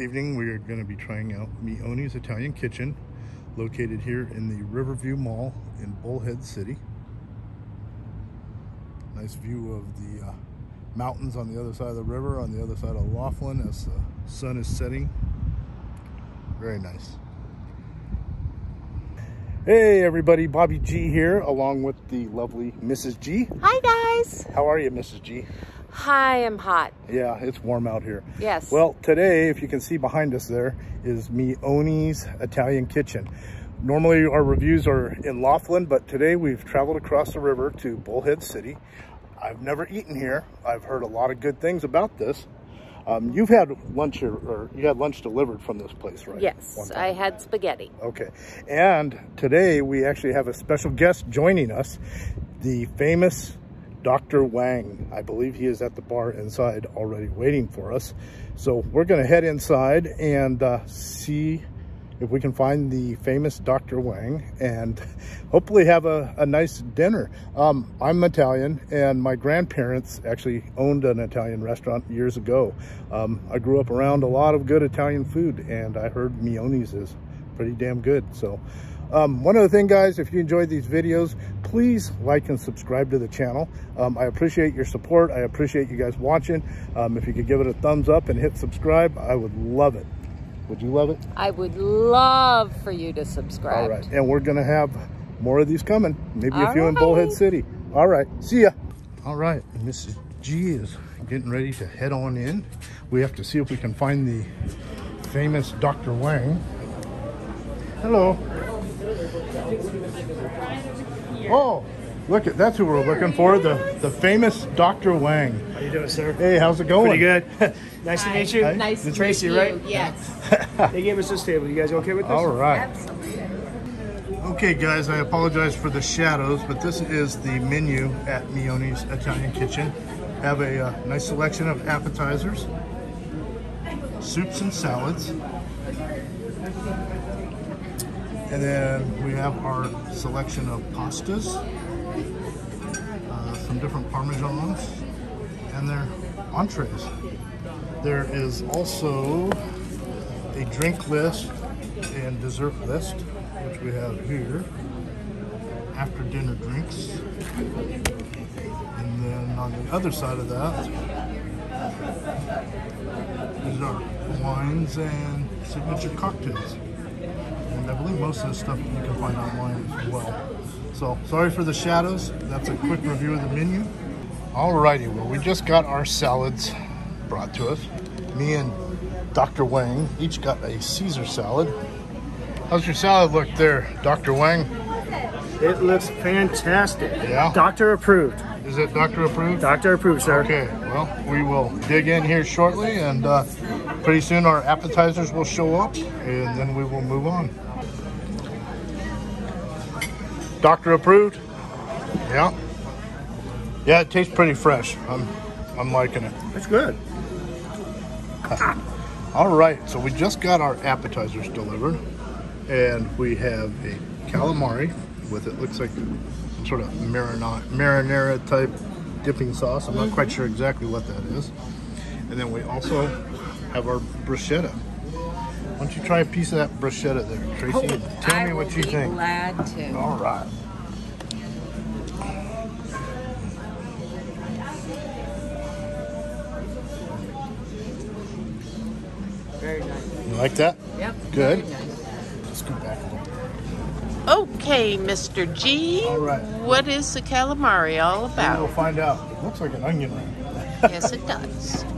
Evening we are going to be trying out Meoni's Italian Kitchen located here in the Riverview Mall in Bullhead City. Nice view of the uh, mountains on the other side of the river, on the other side of Laughlin as the sun is setting. Very nice. Hey everybody, Bobby G here along with the lovely Mrs. G. Hi guys. How are you, Mrs. G? Hi, I'm hot. Yeah, it's warm out here. Yes. Well, today, if you can see behind us there, is Meoni's Italian Kitchen. Normally our reviews are in Laughlin, but today we've traveled across the river to Bullhead City. I've never eaten here. I've heard a lot of good things about this. Um, you've had lunch here, or you had lunch delivered from this place, right? Yes, I had spaghetti. Okay. And today we actually have a special guest joining us, the famous Dr. Wang. I believe he is at the bar inside already waiting for us. So we're going to head inside and uh, see if we can find the famous Dr. Wang and hopefully have a, a nice dinner. Um, I'm Italian and my grandparents actually owned an Italian restaurant years ago. Um, I grew up around a lot of good Italian food and I heard Meoni's is pretty damn good. So um, one other thing, guys, if you enjoyed these videos, please like and subscribe to the channel. Um, I appreciate your support. I appreciate you guys watching. Um, if you could give it a thumbs up and hit subscribe, I would love it. Would you love it? I would love for you to subscribe. All right. And we're going to have more of these coming. Maybe a All few in. Bullhead City. All right. See ya. All right. Mrs. G is getting ready to head on in. We have to see if we can find the famous Dr. Wang. Hello. Oh, look at that's who we're looking for. The the famous Dr. Wang. How you doing, sir? Hey, how's it going? Pretty good. nice to meet you. Hi. Nice The to Tracy, meet you. Tracy, right? Yes. They gave us this table. You guys okay with this? All right. Absolutely. Okay, guys, I apologize for the shadows, but this is the menu at Meoni's Italian Kitchen. Have a uh, nice selection of appetizers, soups and salads. And then we have our selection of pastas, uh, some different parmesans, and their entrees. There is also a drink list and dessert list, which we have here. After dinner drinks. And then on the other side of that, these are wines and signature cocktails. I believe most of this stuff you can find online as well. So sorry for the shadows. That's a quick review of the menu. Alrighty, well we just got our salads brought to us. Me and Dr. Wang each got a Caesar salad. How's your salad look there, Dr. Wang? It looks fantastic. Yeah? Doctor approved. Is it doctor approved? Doctor approved, sir. Okay, well, we will dig in here shortly and uh, pretty soon our appetizers will show up and then we will move on. Doctor approved? Yeah. Yeah, it tastes pretty fresh. I'm, I'm liking it. That's good. All right, so we just got our appetizers delivered, and we have a calamari with it looks like some sort of marinara, marinara type dipping sauce. I'm not quite mm-hmm. sure exactly what that is. And then we also have our bruschetta. Why don't you try a piece of that bruschetta there, Tracy? and Tell I me what will you be think. glad to. All right. Very nice. You like that? Yep. Good. very nice. Scoot back a little. Okay, Mr. G. All right. What is the calamari all about? We'll find out. It looks like an onion ring. yes, it does.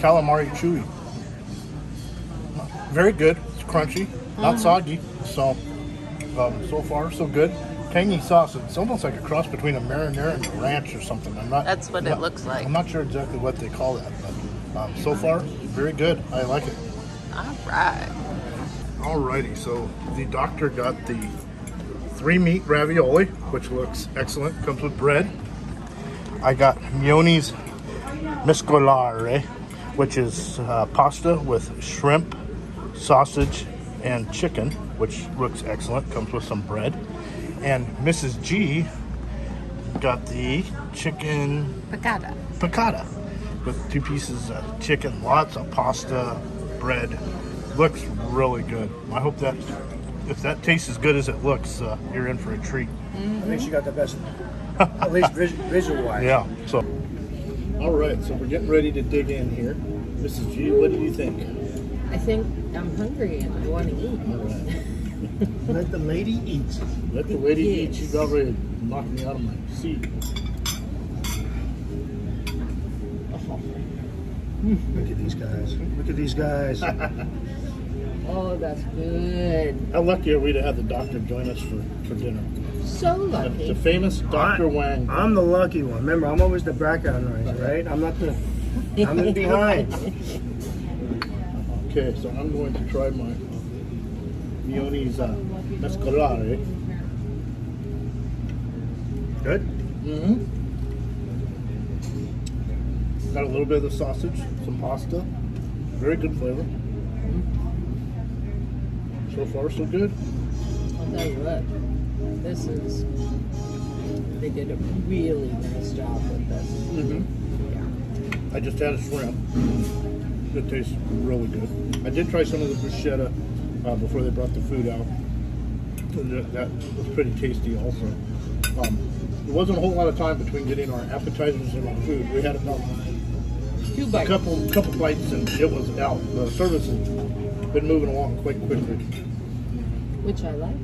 calamari chewy. Very good. It's crunchy, not soggy. So, um, so far so good. Tangy sauce. It's almost like a cross between a marinara and a ranch or something. I'm not. That's what I'm it not- looks like. I'm not sure exactly what they call that, but um, so far very good. I like it. All right. Alrighty, so the doctor got the three meat ravioli, which looks excellent. Comes with bread. I got Meoni's mescolare, which is uh, pasta with shrimp, sausage, and chicken, which looks excellent. Comes with some bread. And Mrs. G got the chicken Piccata. piccata with two pieces of chicken, lots of pasta, bread. Looks really good. I hope that if that tastes as good as it looks, uh, you're in for a treat. I think she got the best, at least vis- visual wise. Yeah. So. All right. So we're getting ready to dig in here. Mrs. G, what do you think? I think I'm hungry and I want to eat. Let the lady eat. Let the lady eat. Yes. She's already knocked me out of my seat. Look at these guys. Look at these guys. Oh, that's good. How lucky are we to have the doctor join us for, for dinner? So The, lucky. the famous Dr. I- Wang. I'm the lucky one. Remember, I'm always the background noise, right? I'm not the. I'm in behind. Okay, so I'm going to try my Meoni's uh, mescolare. Good. Mm-hmm. Got a little bit of the sausage, some pasta. Very good flavor. So far, so good. I'll tell you what, this is. They did a really nice job with this. Mm-hmm. Yeah. I just had a shrimp. It tastes really good. I did try some of the bruschetta uh, before they brought the food out. That- was pretty tasty also. Um, there wasn't a whole lot of time between getting our appetizers and our food. We had about Two a bites. couple couple bites and it was out. The service has been moving along quite quickly. Which I like.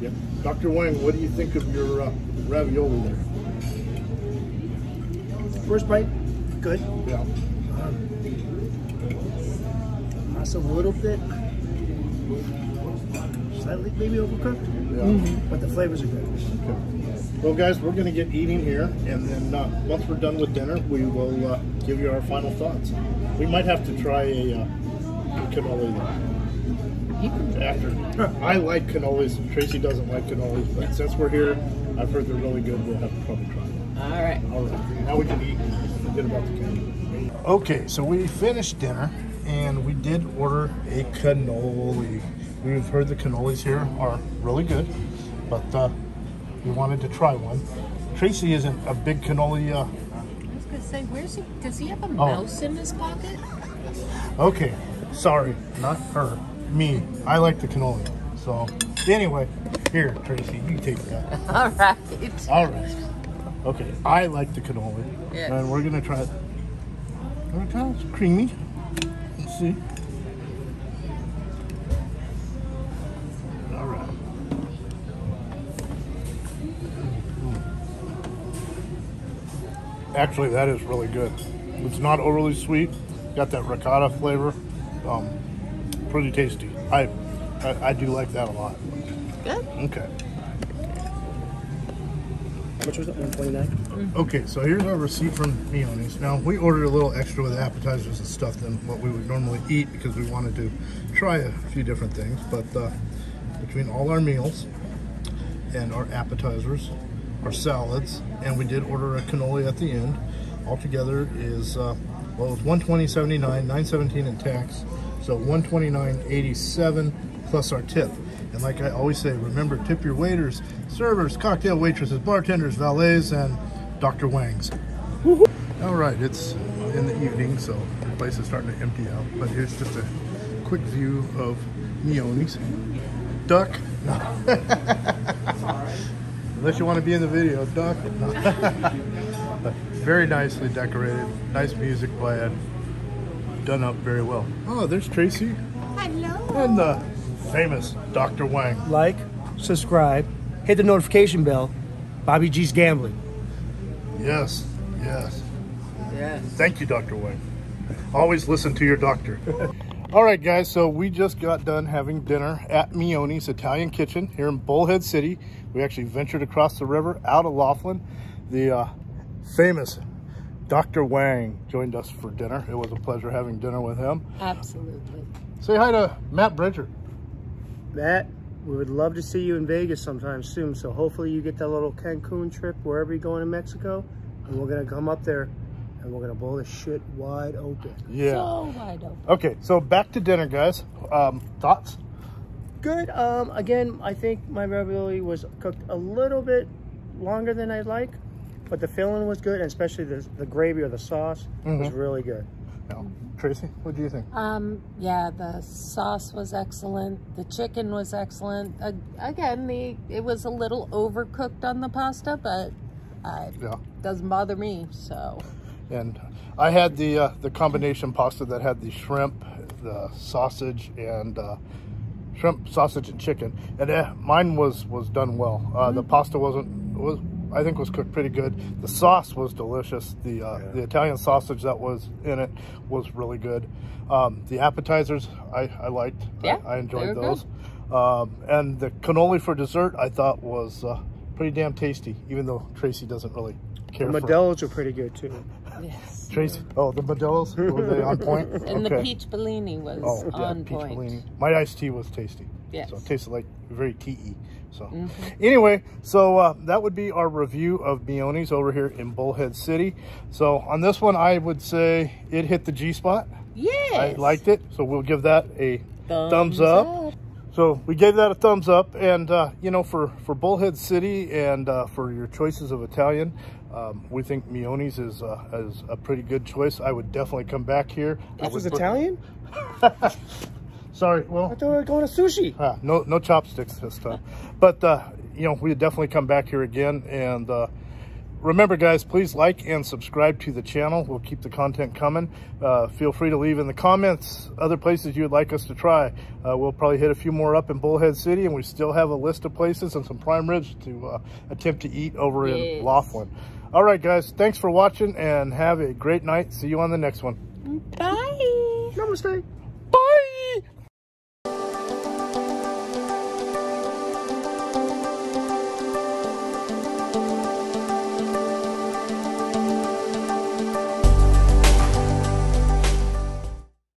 Yep. Dr. Wang, what do you think of your uh, ravioli there? First bite, good. Yeah. That's a little bit. Slightly maybe overcooked, Yeah. but the flavors are good. Okay. Well, guys, we're going to get eating here, and then uh, once we're done with dinner, we will uh, give you our final thoughts. We might have to try a, uh, a cannoli You after. I like cannolis. Tracy doesn't like cannolis, but since we're here, I've heard they're really good. We'll have to probably try them. All right. All right, now we can eat and forget about the candy. Okay, so we finished dinner, and we did order a cannoli. We've heard the cannolis here are really good, but uh, we wanted to try one. Tracy isn't a big cannoli. Uh, I was gonna say, where's he? Does he have a Oh. mouse in his pocket? okay, sorry, not her, me. I like the cannoli. So anyway, here, Tracy, you take that. All right. All right. Okay, I like the cannoli, Yes. and we're gonna try it. Oh, It's kind of creamy. Let's see. All right. Mm. Actually, that is really good. It's not overly sweet. Got that ricotta flavor. Um, pretty tasty. I, I I do like that a lot. Good. Okay. How much was it? 129. Okay, so here's our receipt from Meoni's. Now, we ordered a little extra with appetizers and stuff than what we would normally eat because we wanted to try a few different things. But uh, between all our meals and our appetizers, our salads, and we did order a cannoli at the end, altogether is, uh, well, it was 120.79, 917 in tax, so 129.87 plus our tip. And like I always say, remember, tip your waiters, servers, cocktail waitresses, bartenders, valets, and Dr. Wangs. All right, it's in the evening, so the place is starting to empty out. But here's just a quick view of Meoni's. Duck. No. Unless you want to be in the video, duck. No. but very nicely decorated, nice music playing, done up very well. Oh, there's Tracy Hello. and the famous Dr. Wang. Like, subscribe, hit the notification bell. Bobby G's gambling. Yes, yes. Yes. Thank you, Dr. Wang. Always listen to your doctor. All right, guys, so we just got done having dinner at Meoni's Italian Kitchen here in Bullhead City. We actually ventured across the river out of Laughlin. The uh, famous Dr. Wang joined us for dinner. It was a pleasure having dinner with him. Absolutely. Say hi to Matt Bridger. Matt, we would love to see you in Vegas sometime soon. So hopefully you get that little Cancun trip wherever you're going in Mexico. And we're going to come up there and we're going to blow this shit wide open. Yeah. So wide open. Okay, so back to dinner, guys. Um, thoughts? Good. Um, again, I think my ravioli was cooked a little bit longer than I'd like, but the filling was good, and especially the, the gravy or the sauce was Mhm. really good. Yeah. Tracy, what do you think? Um, yeah, the sauce was excellent. The chicken was excellent. Uh, again, the it was a little overcooked on the pasta, but uh, Yeah. doesn't bother me. So And I had the uh, the combination pasta that had the shrimp, the sausage, and uh, shrimp, sausage, and chicken. And uh, mine was was done well. Uh, The pasta wasn't was I think was cooked pretty good. The sauce was delicious. The uh, the Italian sausage that was in it was really good. Um, the appetizers I, I liked. I- Yeah, I, they enjoyed those. Um, and the cannoli for dessert I thought was uh, pretty damn tasty. Even though Tracy doesn't really care The for Modelo's were pretty good too. yes, Tracy, oh, the Modelo's, were they on point? and the peach Bellini was oh, yeah, on peach point. Bellini. My iced tea was tasty. Yes. So it tasted like very tea So Mhm. anyway, so uh, that would be our review of Meoni's over here in Bullhead City. So on this one, I would say it hit the G spot. Yes, I liked it. So we'll give that a thumbs, up. So we gave that a thumbs up, and uh, you know, for for Bullhead City and uh, for your choices of Italian, um, we think Meoni's is uh, is a pretty good choice. I would definitely come back here. I This was Italian? Sorry, well. I thought we were going to sushi. ah, no no chopsticks this time, but uh, you know, we'd definitely come back here again. And uh, remember, guys, please like and subscribe to the channel. We'll keep the content coming. Uh, feel free to leave in the comments other places you would like us to try. Uh, we'll probably hit a few more up in Bullhead City, and we still have a list of places and some prime ribs to uh, attempt to eat over in Laughlin. All right, guys, thanks for watching, and have a great night. See you on the next one. Bye. Namaste.